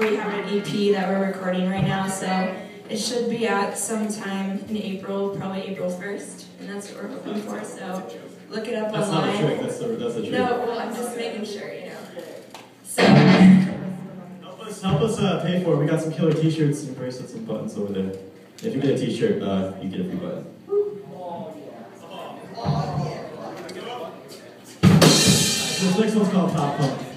EP that we're recording right now, so it should be out sometime in April, probably April 1st, and that's what we're hoping for. So look it up That's online. not a trick. That's a, that's a trick. No, well, I'm just making sure, you know. So, Help us, help us uh, pay for it. We got some killer T-shirts and bracelets and buttons over there. If you get a T-shirt, uh, you get a free button. This next one's called Pop Punk.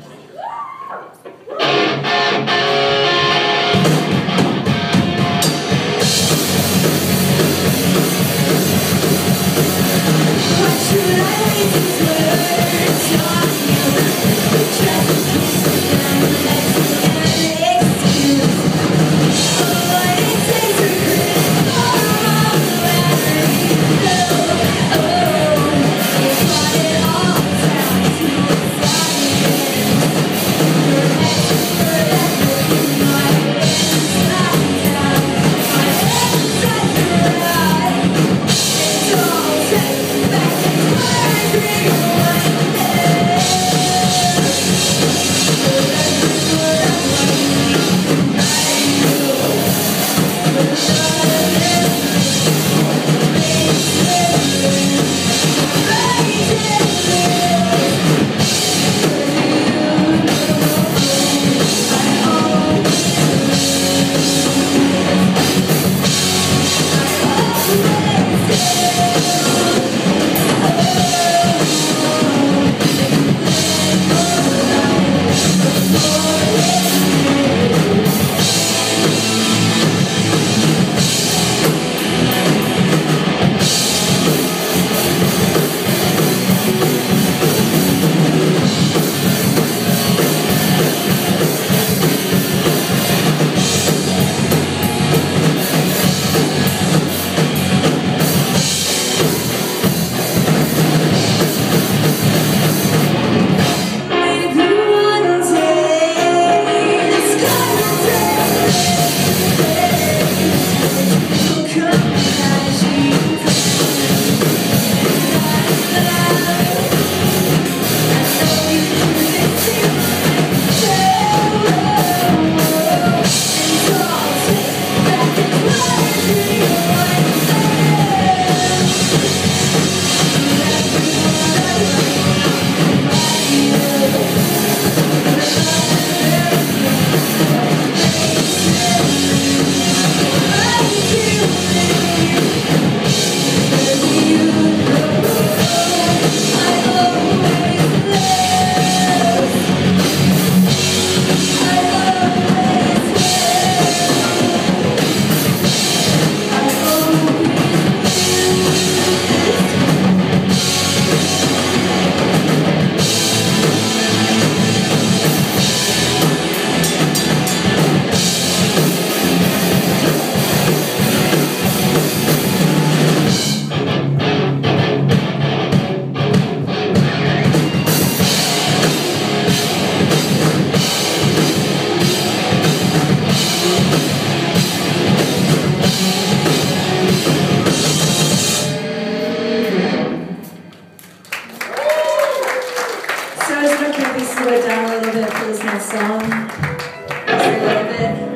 Slow it down a little bit for this next song. Just a little bit.